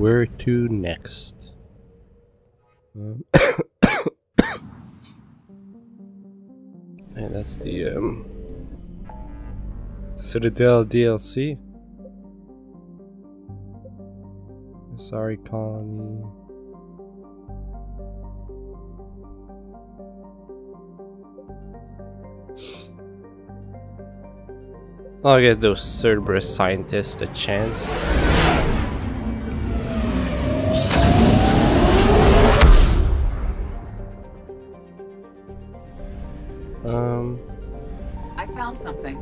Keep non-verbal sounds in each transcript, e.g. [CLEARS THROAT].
where to next. Um, [COUGHS] [COUGHS] and that's the um, Citadel DLC. Sorry, Colony. I'll get those Cerberus scientists a chance. Found something.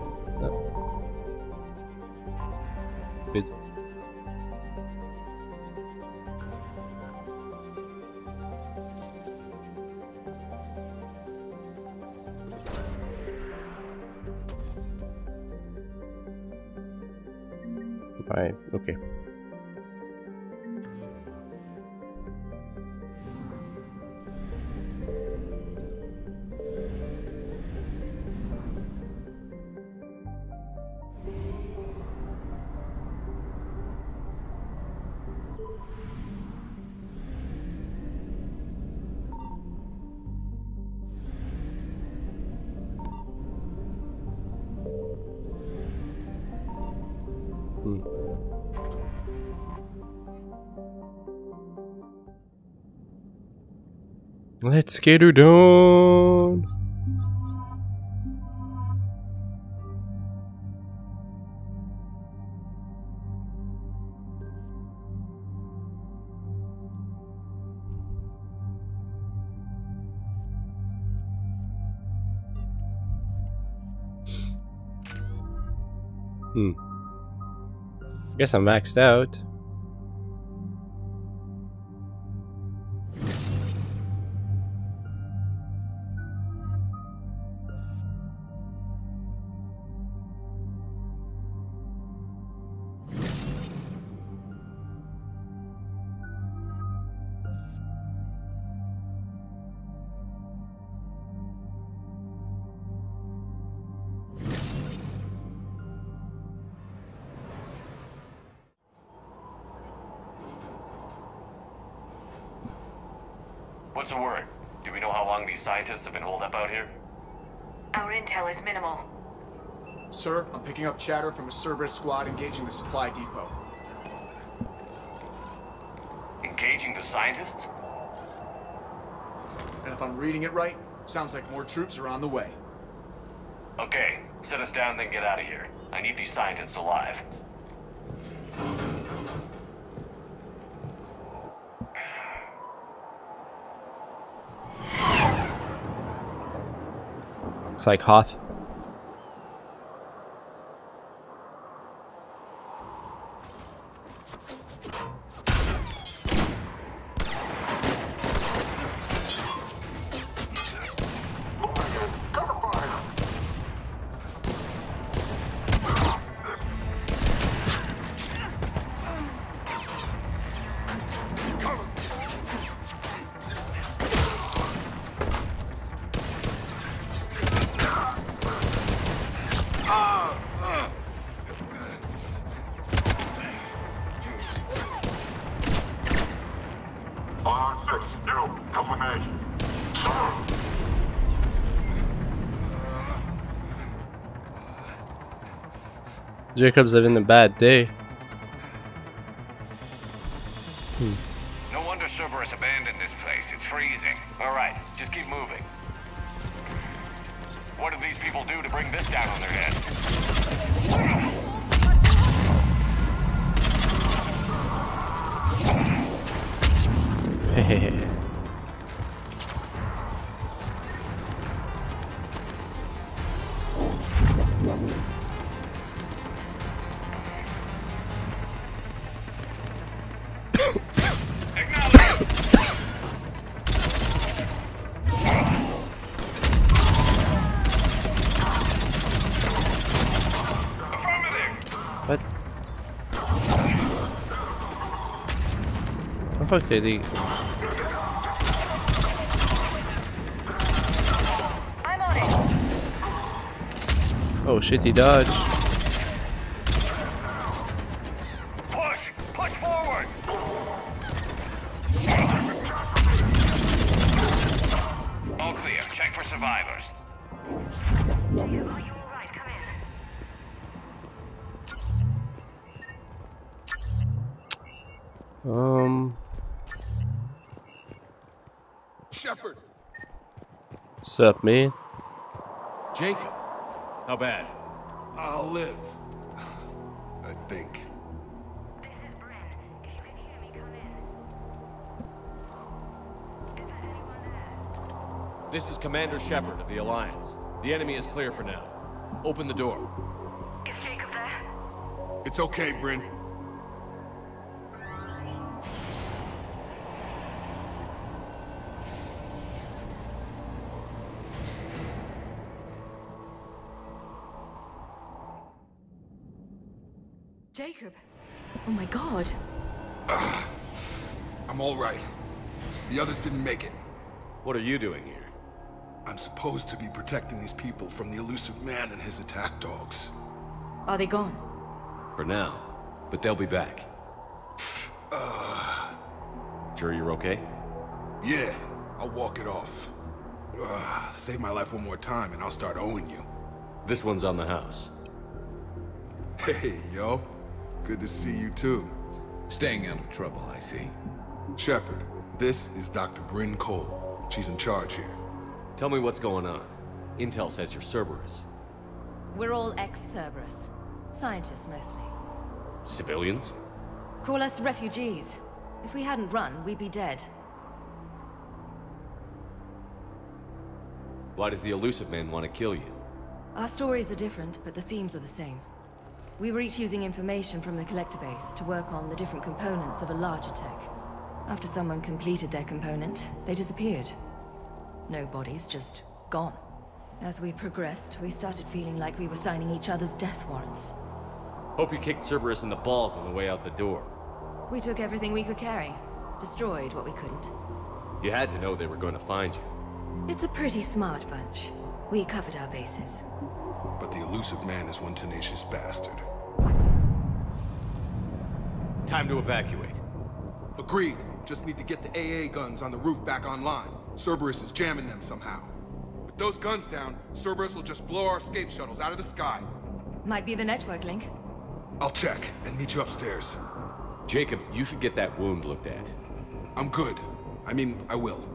Right, okay. Let's her done. Hmm. Guess I'm maxed out. Chatter from a Cerberus squad engaging the supply depot. Engaging the scientists? And if I'm reading it right, sounds like more troops are on the way. Okay, set us down, then get out of here. I need these scientists alive. Looks like Hoth. Jacob's having a bad day. Hmm. No wonder Cerberus abandoned this place. It's freezing. All right, just keep moving. What did these people do to bring this down on their heads? [LAUGHS] Hehehe. The fuck? I'm on it. Oh shit, he dodged. Sup, man? Jacob. How bad? I'll live. I think. This is Bryn. If you can hear me, come in. Is there? This is Commander Shepard of the Alliance. The enemy is clear for now. Open the door. Is Jacob there? It's okay, Bryn. Jacob. Oh my god. [SIGHS] I'm all right. The others didn't make it. What are you doing here? I'm supposed to be protecting these people from the Illusive Man and his attack dogs. Are they gone? For now. But they'll be back. [SIGHS] Uh. Sure you're okay? Yeah, I'll walk it off. Ugh, save my life one more time and I'll start owing you. This one's on the house. Hey, yo. Good to see you too. Staying out of trouble, I see. Shepard, this is Dr. Bryn Cole. She's in charge here. Tell me what's going on. Intel says you're Cerberus. We're all ex-Cerberus. Scientists, mostly. Civilians? Call us refugees. If we hadn't run, we'd be dead. Why does the Illusive Man want to kill you? Our stories are different, but the themes are the same. We were each using information from the collector base to work on the different components of a larger tech. After someone completed their component, they disappeared. No bodies, just gone. As we progressed, we started feeling like we were signing each other's death warrants. Hope you kicked Cerberus in the balls on the way out the door. We took everything we could carry, destroyed what we couldn't. You had to know they were going to find you. It's a pretty smart bunch. We covered our bases. But the Illusive Man is one tenacious bastard. Time to evacuate. Agreed. Just need to get the AA guns on the roof back online. Cerberus is jamming them somehow. With those guns down, Cerberus will just blow our escape shuttles out of the sky. Might be the network link. I'll check and meet you upstairs. Jacob, you should get that wound looked at. I'm good. I mean, I will.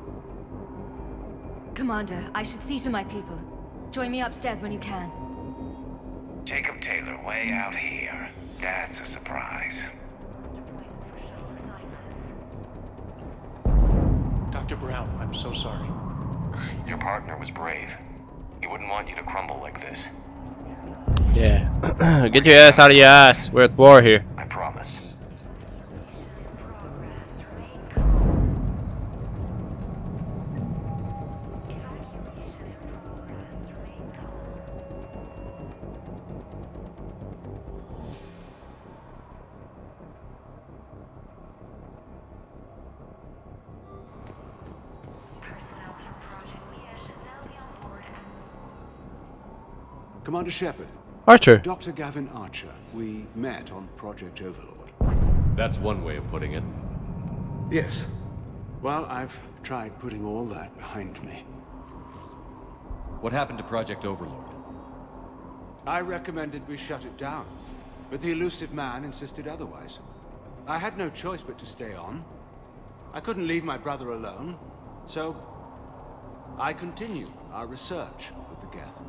Commander, I should see to my people. Join me upstairs when you can. Jacob Taylor way out here. That's a surprise. Dr. Brown, I'm so sorry. Your partner was brave. He wouldn't want you to crumble like this. Yeah. [CLEARS THROAT] Get your ass out of your ass. We're at war here. Commander Shepard. Archer. Dr. Gavin Archer. We met on Project Overlord. That's one way of putting it. Yes. Well, I've tried putting all that behind me. What happened to Project Overlord? I recommended we shut it down, but the Illusive Man insisted otherwise. I had no choice but to stay on. I couldn't leave my brother alone, so I continued our research with the Geth.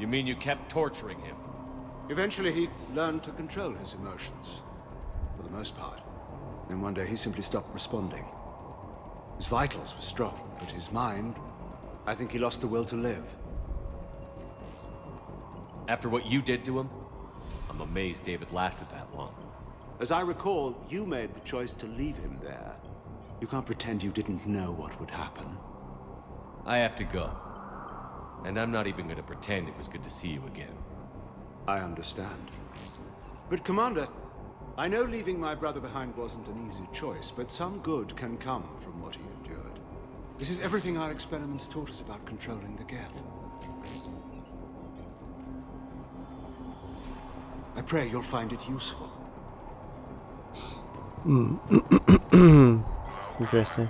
You mean you kept torturing him? Eventually, he learned to control his emotions, for the most part. Then one day, he simply stopped responding. His vitals were strong, but his mind, I think he lost the will to live. After what you did to him? I'm amazed David lasted that long. As I recall, you made the choice to leave him there. You can't pretend you didn't know what would happen. I have to go. And I'm not even gonna pretend it was good to see you again. I understand. But Commander, I know leaving my brother behind wasn't an easy choice, but some good can come from what he endured. This is everything our experiments taught us about controlling the Geth. I pray you'll find it useful. Hmm. [CLEARS THROAT] Interesting.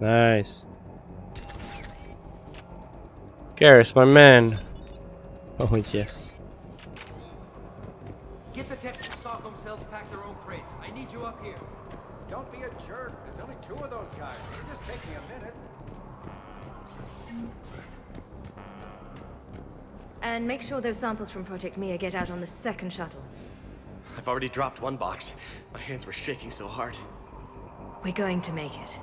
Nice. Garrus, my man. Oh yes. Get the techs in Stockholm cells pack their own crates. I need you up here. Don't be a jerk. There's only two of those guys. It'll just take me a minute. And make sure those samples from Project Mia get out on the second shuttle. I've already dropped one box. My hands were shaking so hard. We're going to make it.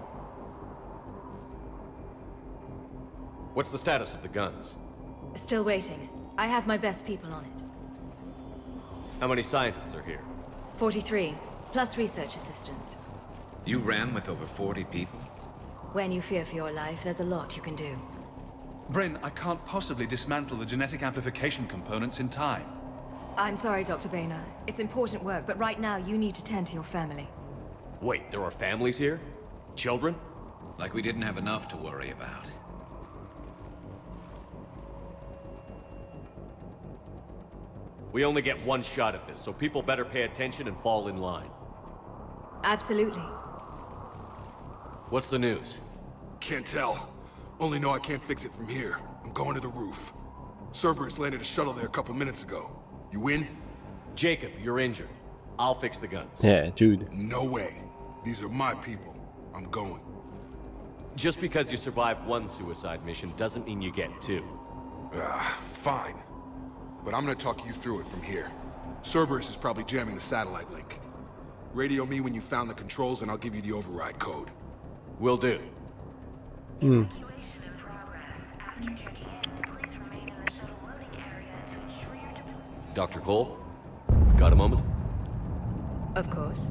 What's the status of the guns? Still waiting. I have my best people on it. How many scientists are here? 43, plus research assistants. You ran with over 40 people? When you fear for your life, there's a lot you can do. Bryn, I can't possibly dismantle the genetic amplification components in time. I'm sorry, Dr. Boehner. It's important work, but right now you need to tend to your family. Wait, there are families here? Children? Like we didn't have enough to worry about. We only get one shot at this, so people better pay attention and fall in line. Absolutely. What's the news? Can't tell. Only know I can't fix it from here. I'm going to the roof. Cerberus landed a shuttle there a couple minutes ago. You win? Jacob, you're injured. I'll fix the guns. Yeah, dude. No way. These are my people. I'm going. Just because you survived one suicide mission doesn't mean you get two. Ah, fine. But I'm gonna talk you through it from here. Cerberus is probably jamming the satellite link. Radio me when you found the controls and I'll give you the override code. Will do. Hmm. Dr. Cole? Got a moment? Of course.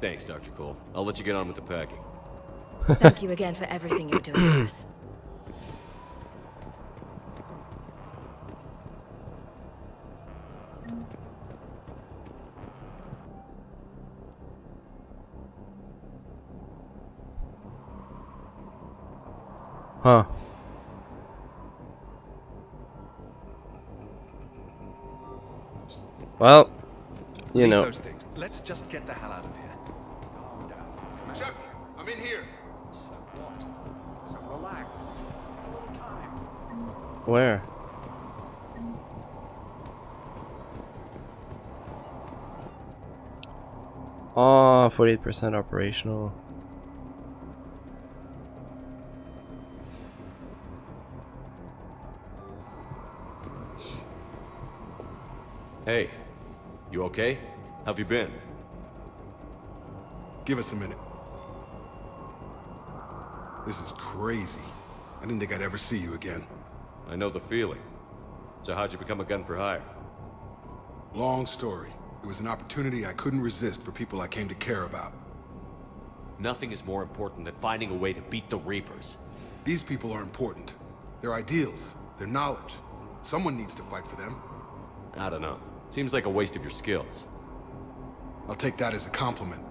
Thanks, Dr. Cole. I'll let you get on with the packing. Thank you again for everything you're doing for us. [CLEARS THROAT] Huh. Well, you Leave know. Let's just get the hell out of here. Calm down. Shep, I'm in here. So what? So relax. A little time. Where? Ah, oh, 48% operational. Hey, you okay? How've you been? Give us a minute. This is crazy. I didn't think I'd ever see you again. I know the feeling. So how'd you become a gun for hire? Long story. It was an opportunity I couldn't resist for people I came to care about. Nothing is more important than finding a way to beat the Reapers. These people are important. Their ideals, their knowledge. Someone needs to fight for them. I don't know. Seems like a waste of your skills. I'll take that as a compliment.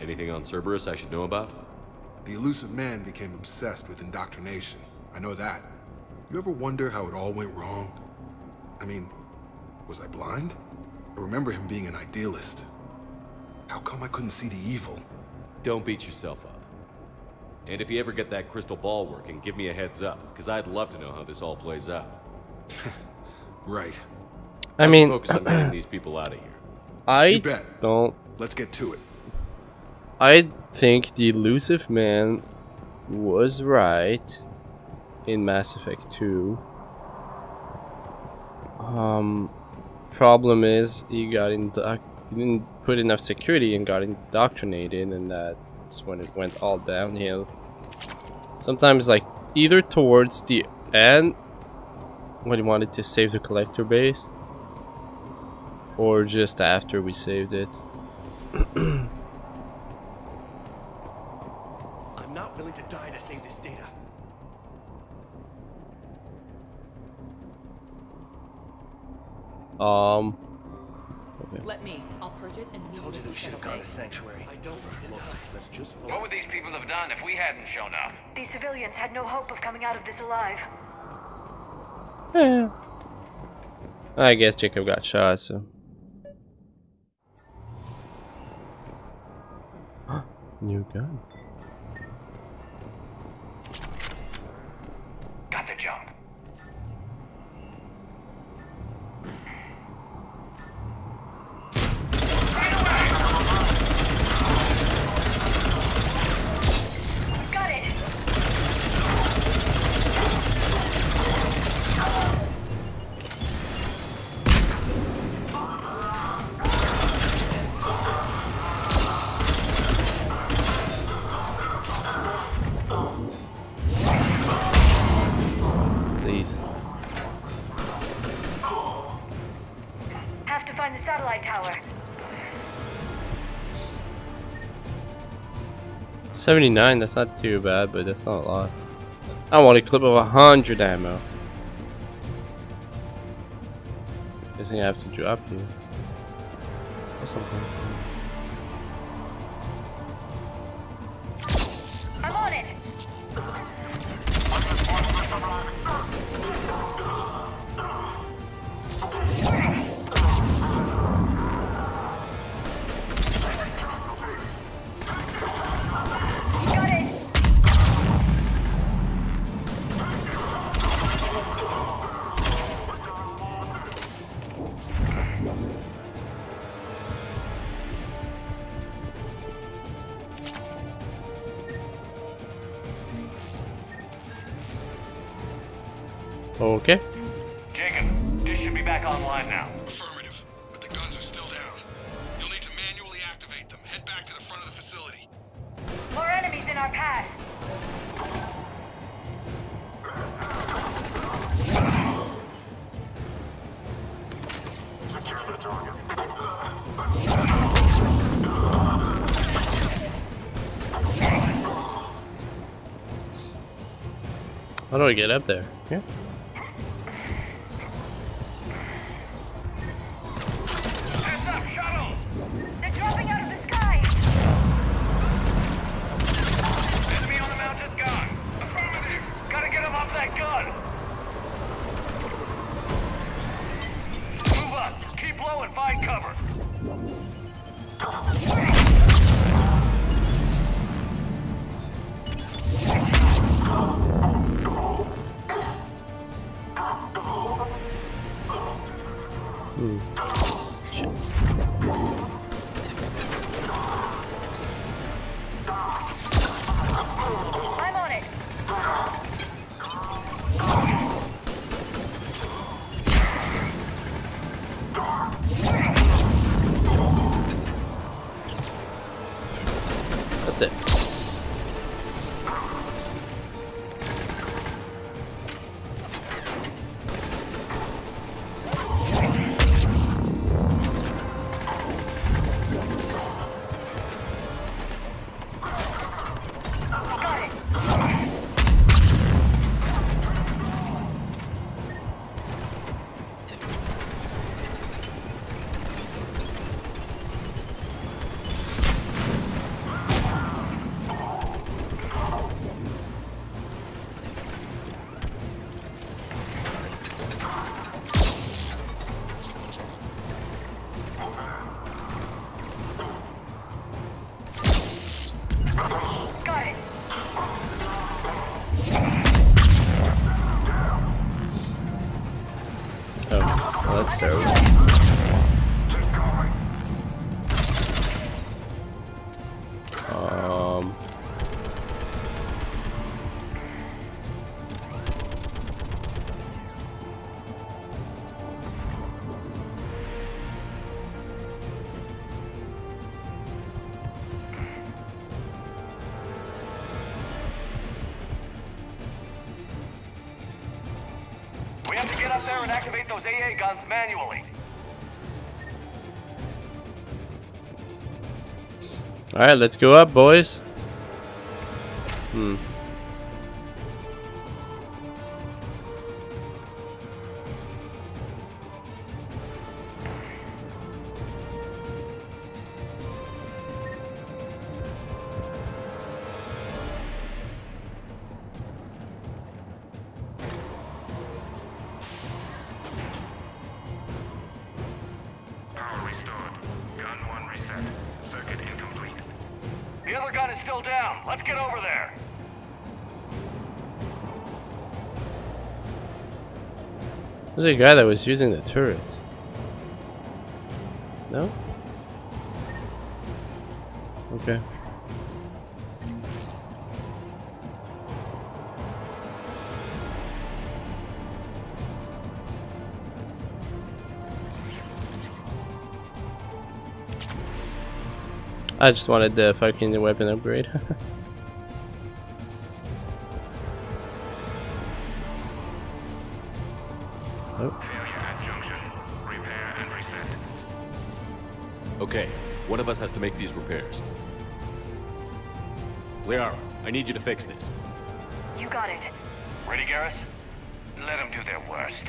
Anything on Cerberus I should know about? The Illusive Man became obsessed with indoctrination. I know that. You ever wonder how it all went wrong? I mean, was I blind? I remember him being an idealist. How come I couldn't see the evil? Don't beat yourself up. And if you ever get that crystal ball working, give me a heads up, because I'd love to know how this all plays out. [LAUGHS] Right. I mean, focus on getting these people out of here. [CLEARS THROAT] I You bet. don't. Let's get to it. I think the Illusive Man was right in Mass Effect 2. Um, problem is he got induct. He didn't put enough security and got indoctrinated, and that's when it went all downhill. Sometimes, like either towards the end, when he wanted to save the collector base, or just after we saved it. [CLEARS THROAT] I'm not willing to die to save this data. Um. Let me and Told you we should have gone to sanctuary. I don't. Let's just. What would these people have done if we hadn't shown up? These civilians had no hope of coming out of this alive. Yeah. I guess Jacob got shot, so. [GASPS] New gun. 79, that's not too bad, but that's not a lot. I want a clip of 100 ammo. Guessing I have to drop you. Or something. How do I get up there? Yeah. çıktı. those AA guns manually. Alright, let's go up, boys. Hmm. There's a guy that was using the turret. No? Okay. I just wanted the fucking weapon upgrade. [LAUGHS] I need you to fix this. You got it. Ready, Garrus? Let them do their worst.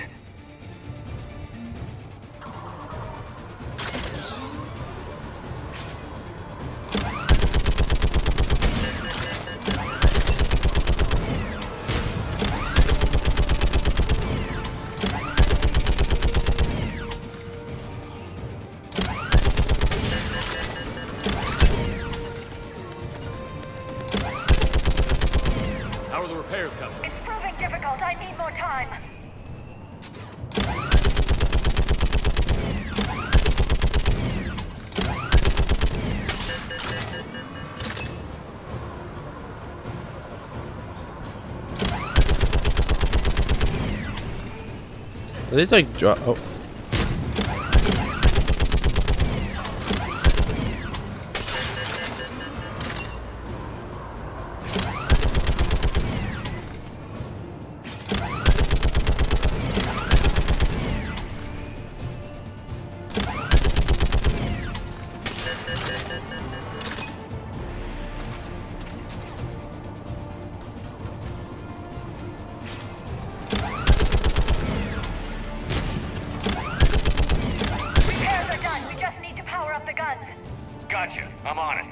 They like drop? Oh. Gotcha. I'm on it.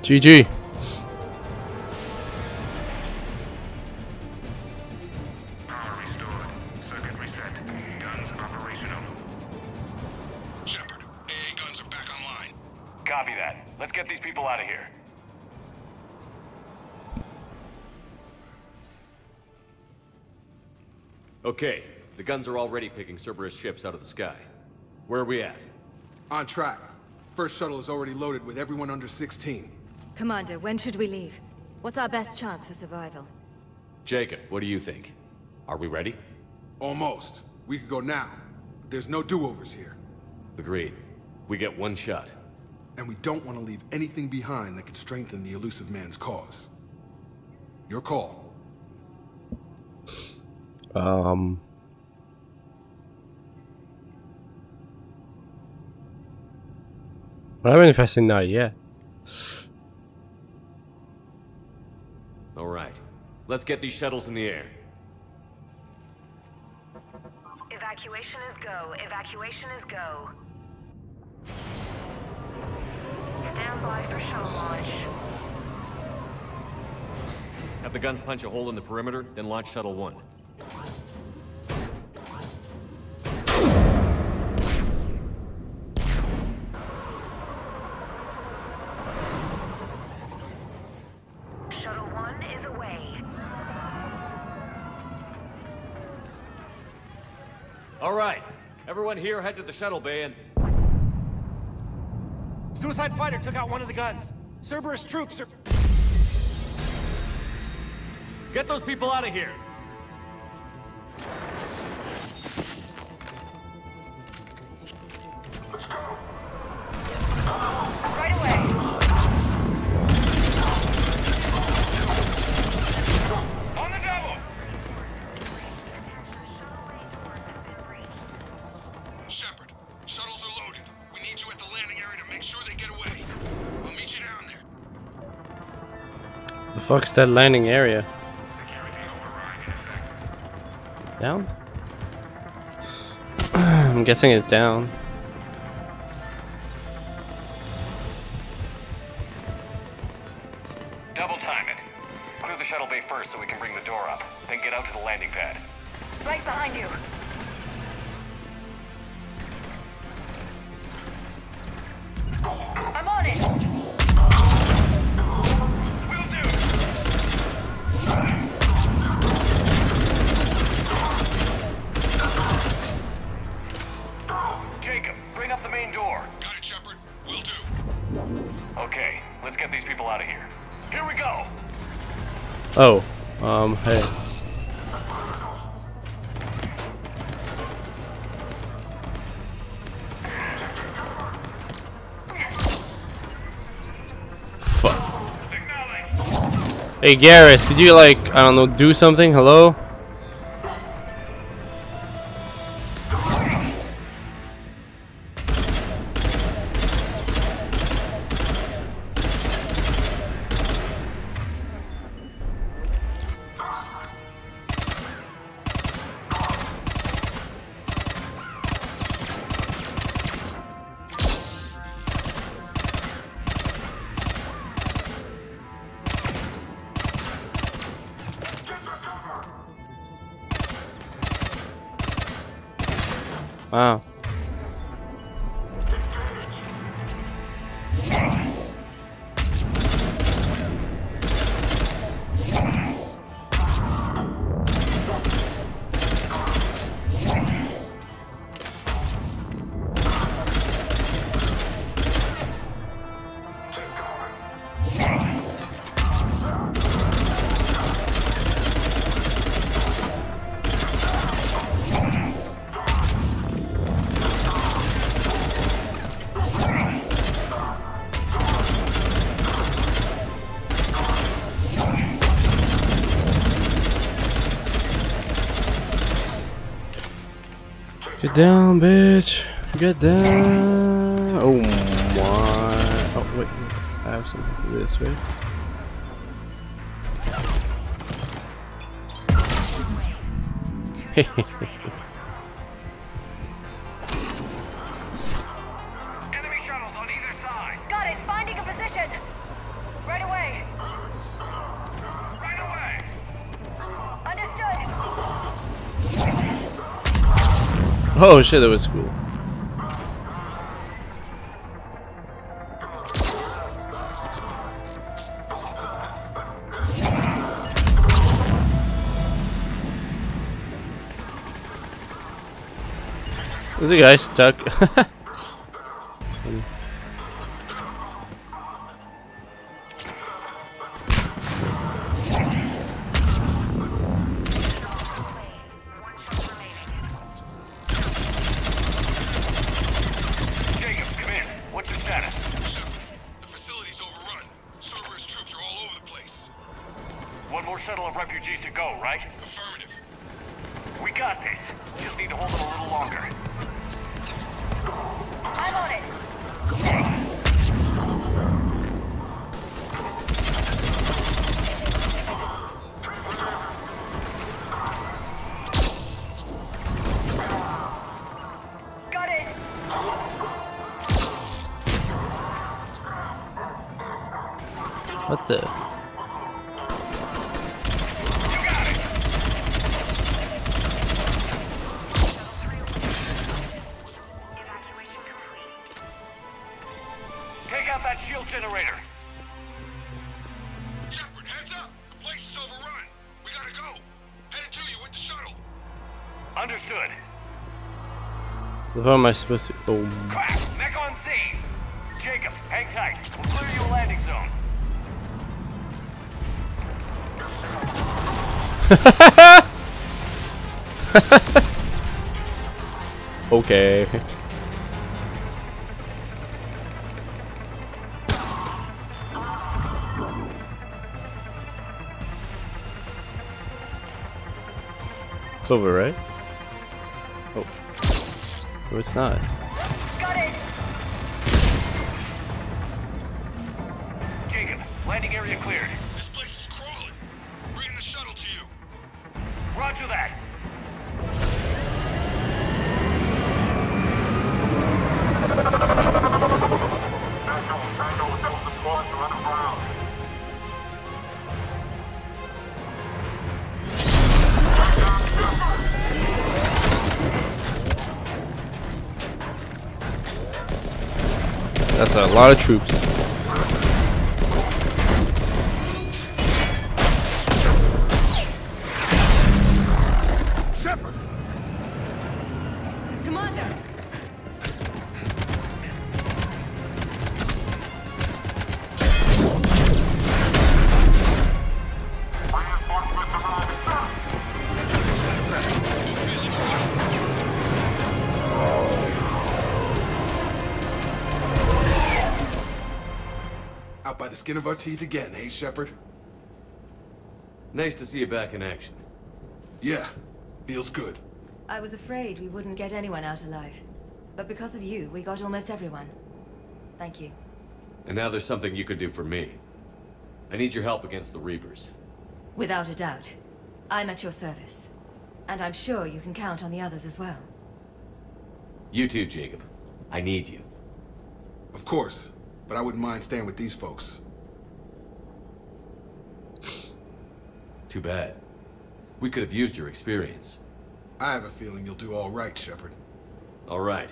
GG. The guns are already picking Cerberus ships out of the sky. Where are we at? On track. First shuttle is already loaded with everyone under 16. Commander, when should we leave? What's our best chance for survival? Jacob, what do you think? Are we ready? Almost. We could go now. But there's no do-overs here. Agreed. We get one shot. And we don't want to leave anything behind that could strengthen the Illusive Man's cause. Your call. Um. What happened if I say not yet? All right. Let's get these shuttles in the air. Evacuation is go. Evacuation is go. Stand by for shuttle launch. Have the guns punch a hole in the perimeter, then launch Shuttle 1. Here head to the shuttle bay and... Suicide fighter took out one of the guns. Cerberus troops are... Get those people out of here! Fuck's that landing area? Down? [CLEARS THROAT] I'm guessing it's down. Let's get these people out of here. Here we go! Oh, um, hey. Fuck. Hey Garrus, could you like, I don't know, do something? Hello? Get down, bitch. Get down. Oh my. Oh wait, I have something for this, right? Got [LAUGHS] oh shit, that was cool. There's a guy stuck. [LAUGHS] How am I supposed to? Oh, Mech on scene! Jacob, hang tight. We'll clear you a landing zone. [LAUGHS] okay. It's over, right? No, it's not. Got it. Jacob, landing area cleared. A lot of troops. Skin of our teeth again, eh, Shepard? Nice to see you back in action. Yeah, feels good. I was afraid we wouldn't get anyone out alive. But because of you, we got almost everyone. Thank you. And now there's something you could do for me. I need your help against the Reapers. Without a doubt. I'm at your service. And I'm sure you can count on the others as well. You too, Jacob. I need you. Of course, but I wouldn't mind staying with these folks. Too bad. We could have used your experience. I have a feeling you'll do all right, Shepard. All right.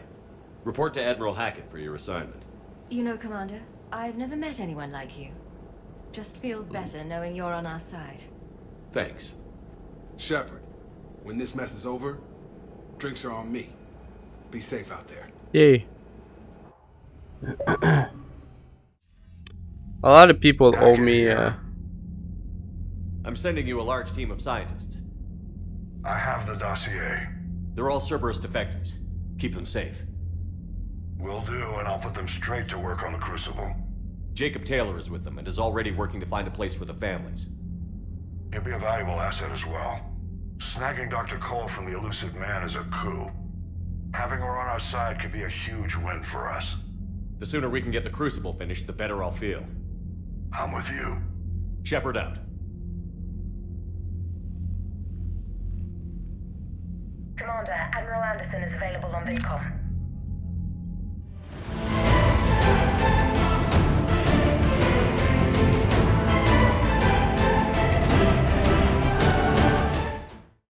Report to Admiral Hackett for your assignment. You know, Commander, I've never met anyone like you. Just feel better knowing you're on our side. Thanks. Shepard, when this mess is over, drinks are on me. Be safe out there. Yay. [CLEARS THROAT] A lot of people owe me, uh... I'm sending you a large team of scientists. I have the dossier. They're all Cerberus defectors. Keep them safe. Will do, and I'll put them straight to work on the Crucible. Jacob Taylor is with them and is already working to find a place for the families. He'll be a valuable asset as well. Snagging Dr. Cole from the Illusive Man is a coup. Having her on our side could be a huge win for us. The sooner we can get the Crucible finished, the better I'll feel. I'm with you. Shepard out. Commander, Admiral Anderson is available on VidCom.